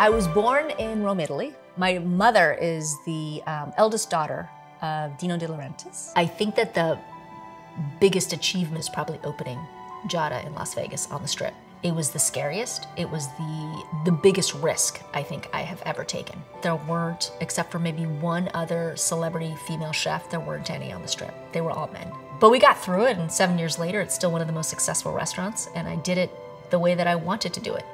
I was born in Rome, Italy. My mother is the um, eldest daughter of Dino De Laurentiis. I think that the biggest achievement is probably opening Giada in Las Vegas on the strip. It was the scariest. It was the the biggest risk I think I have ever taken. There weren't, except for maybe one other celebrity female chef, there weren't any on the strip. They were all men. But we got through it, and seven years later, it's still one of the most successful restaurants, and I did it the way that I wanted to do it.